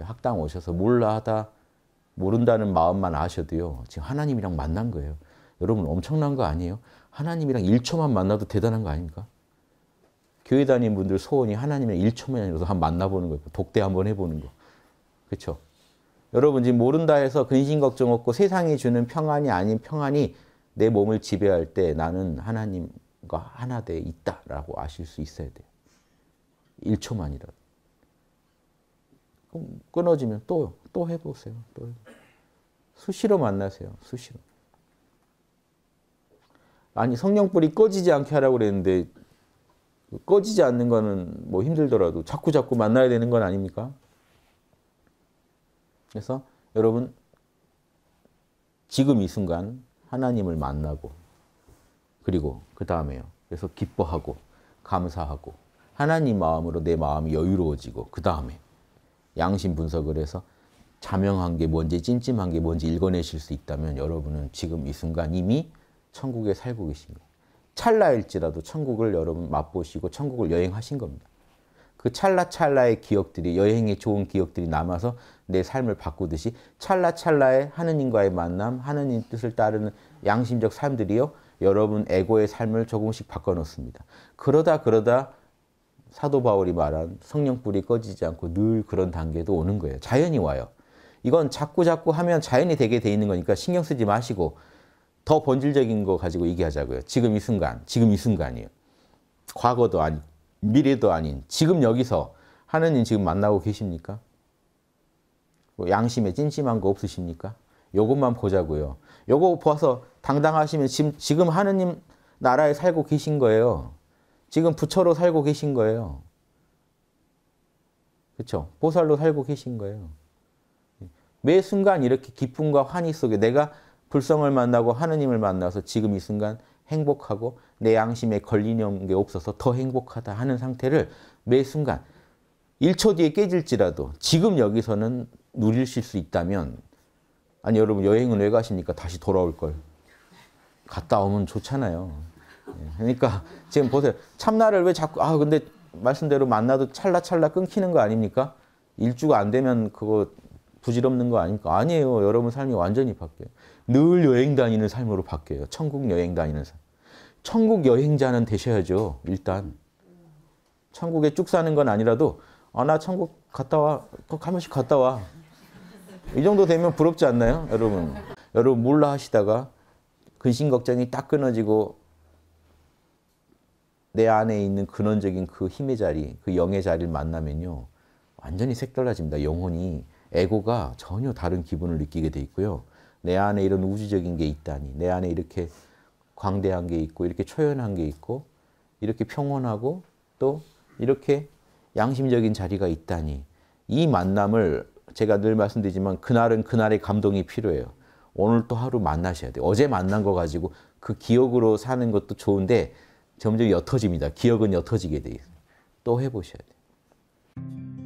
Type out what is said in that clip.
학당 오셔서 몰라 하다 모른다는 마음만 아셔도요. 지금 하나님이랑 만난 거예요. 여러분 엄청난 거 아니에요? 하나님이랑 1초만 만나도 대단한 거 아닙니까? 교회 다니는 분들 소원이 하나님이랑 1초만이라도 한 만나보는 거예요. 독대 한번 해보는 거. 그렇죠? 여러분 지금 모른다 해서 근심 걱정 없고 세상이 주는 평안이 아닌 평안이 내 몸을 지배할 때 나는 하나님과 하나 돼 있다라고 아실 수 있어야 돼요. 1초만이라도. 끊어지면 또, 또 해보세요. 또 수시로 만나세요. 수시로. 아니 성령불이 꺼지지 않게 하라고 그랬는데 꺼지지 않는 거는 뭐 힘들더라도 자꾸 자꾸 만나야 되는 건 아닙니까? 그래서 여러분 지금 이 순간 하나님을 만나고 그리고 그 다음에요. 그래서 기뻐하고 감사하고 하나님 마음으로 내 마음이 여유로워지고 그 다음에 양심 분석을 해서 자명한 게 뭔지 찜찜한 게 뭔지 읽어내실 수 있다면 여러분은 지금 이 순간 이미 천국에 살고 거예요. 찰나일지라도 천국을 여러분 맛보시고 천국을 여행하신 겁니다. 그 찰나찰나의 기억들이 여행의 좋은 기억들이 남아서 내 삶을 바꾸듯이 찰나찰나의 하느님과의 만남, 하느님 뜻을 따르는 양심적 삶들이요. 여러분 에고의 삶을 조금씩 바꿔놓습니다. 그러다 그러다 사도 바울이 말한 성령불이 꺼지지 않고 늘 그런 단계도 오는 거예요. 자연이 와요. 이건 자꾸 자꾸 하면 자연이 되게 돼 있는 거니까 신경 쓰지 마시고 더 본질적인 거 가지고 얘기하자고요. 지금 이 순간, 지금 이 순간이요. 과거도 아니, 미래도 아닌 지금 여기서 하느님 지금 만나고 계십니까? 뭐 양심에 찜찜한 거 없으십니까? 요것만 보자고요. 요거 보아서 당당하시면 지금, 지금 하느님 나라에 살고 계신 거예요. 지금 부처로 살고 계신 거예요. 그렇죠? 보살로 살고 계신 거예요. 매 순간 이렇게 기쁨과 환희 속에 내가 불성을 만나고 하느님을 만나서 지금 이 순간 행복하고 내 양심에 걸리는 게 없어서 더 행복하다 하는 상태를 매 순간 1초 뒤에 깨질지라도 지금 여기서는 누리실 수 있다면 아니 여러분 여행은 왜 가십니까? 다시 돌아올 걸. 갔다 오면 좋잖아요. 예, 그러니까 지금 보세요. 참나를 왜 자꾸 아 근데 말씀대로 만나도 찰나찰나 끊기는 거 아닙니까? 일주가 안 되면 그거 부질없는 거 아닙니까? 아니에요. 여러분 삶이 완전히 바뀌어요. 늘 여행 다니는 삶으로 바뀌어요. 천국 여행 다니는 삶. 천국 여행자는 되셔야죠. 일단. 천국에 쭉 사는 건 아니라도 아, 나 천국 갔다 와. 한 번씩 갔다 와. 이 정도 되면 부럽지 않나요? 여러분. 여러분 몰라 하시다가 근심 걱정이 딱 끊어지고 내 안에 있는 근원적인 그 힘의 자리, 그 영의 자리를 만나면요. 완전히 색달라집니다. 영혼이. 에고가 전혀 다른 기분을 느끼게 돼 있고요. 내 안에 이런 우주적인 게 있다니. 내 안에 이렇게 광대한 게 있고 이렇게 초연한 게 있고 이렇게 평온하고 또 이렇게 양심적인 자리가 있다니. 이 만남을 제가 늘 말씀드리지만 그날은 그날의 감동이 필요해요. 오늘 또 하루 만나셔야 돼요. 어제 만난 거 가지고 그 기억으로 사는 것도 좋은데 점점 옅어집니다. 기억은 옅어지게 돼 있어요. 또 해보셔야 돼요.